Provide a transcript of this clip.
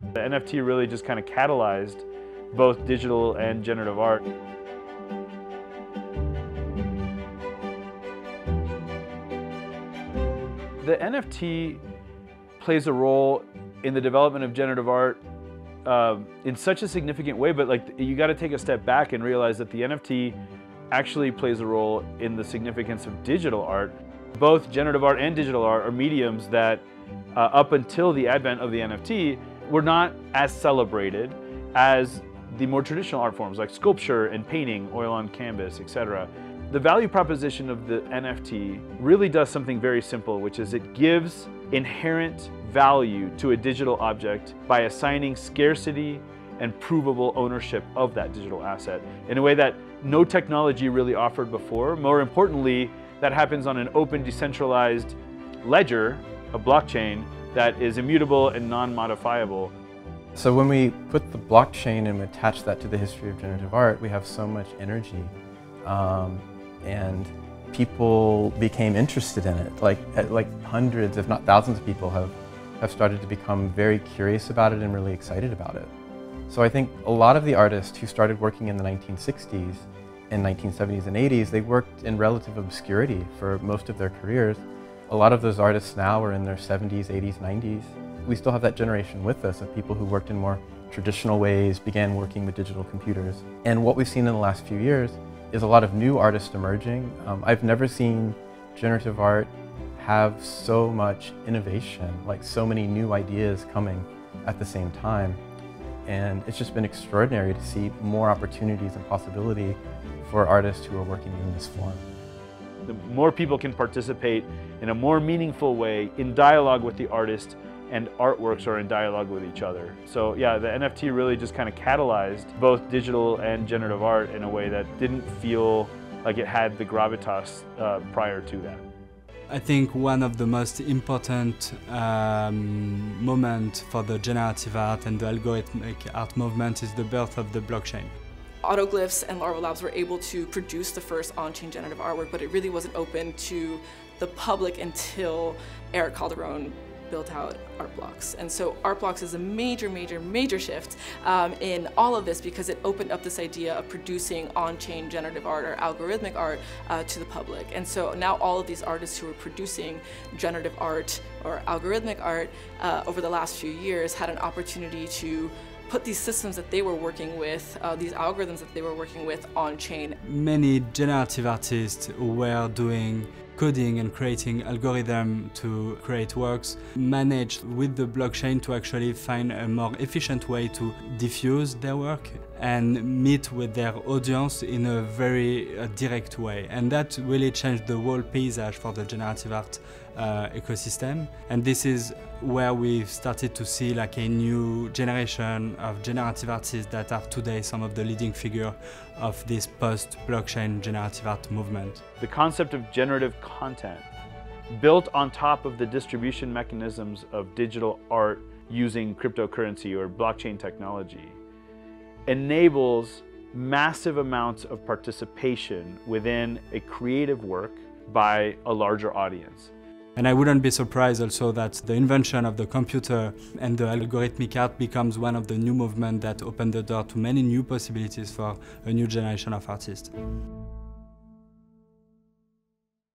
The NFT really just kind of catalyzed both digital and generative art. The NFT plays a role in the development of generative art uh, in such a significant way, but like you got to take a step back and realize that the NFT actually plays a role in the significance of digital art. Both generative art and digital art are mediums that, uh, up until the advent of the NFT, were not as celebrated as the more traditional art forms like sculpture and painting, oil on canvas, etc. The value proposition of the NFT really does something very simple, which is it gives inherent value to a digital object by assigning scarcity and provable ownership of that digital asset in a way that no technology really offered before. More importantly, that happens on an open, decentralized ledger, a blockchain, that is immutable and non-modifiable. So when we put the blockchain and attach that to the history of generative art, we have so much energy. Um, and people became interested in it. Like, like hundreds, if not thousands of people have, have started to become very curious about it and really excited about it. So I think a lot of the artists who started working in the 1960s and 1970s and 80s, they worked in relative obscurity for most of their careers. A lot of those artists now are in their 70s, 80s, 90s. We still have that generation with us of people who worked in more traditional ways, began working with digital computers. And what we've seen in the last few years is a lot of new artists emerging. Um, I've never seen generative art have so much innovation, like so many new ideas coming at the same time. And it's just been extraordinary to see more opportunities and possibility for artists who are working in this form. The more people can participate in a more meaningful way in dialogue with the artist and artworks are in dialogue with each other. So yeah, the NFT really just kind of catalyzed both digital and generative art in a way that didn't feel like it had the gravitas uh, prior to that. I think one of the most important um, moments for the generative art and the algorithmic art movement is the birth of the blockchain. Autoglyphs and Larva Labs were able to produce the first on-chain generative artwork, but it really wasn't open to the public until Erick Calderon built out art blocks. And so art blocks is a major, major, major shift um, in all of this because it opened up this idea of producing on-chain generative art or algorithmic art uh, to the public. And so now all of these artists who are producing generative art or algorithmic art uh, over the last few years had an opportunity to put these systems that they were working with, uh, these algorithms that they were working with on chain. Many generative artists were doing coding and creating algorithm to create works managed with the blockchain to actually find a more efficient way to diffuse their work and meet with their audience in a very uh, direct way. And that really changed the whole paysage for the generative art uh, ecosystem. And this is where we've started to see like a new generation of generative artists that are today some of the leading figure of this post-blockchain generative art movement. The concept of generative content built on top of the distribution mechanisms of digital art using cryptocurrency or blockchain technology enables massive amounts of participation within a creative work by a larger audience. And I wouldn't be surprised also that the invention of the computer and the algorithmic art becomes one of the new movements that open the door to many new possibilities for a new generation of artists.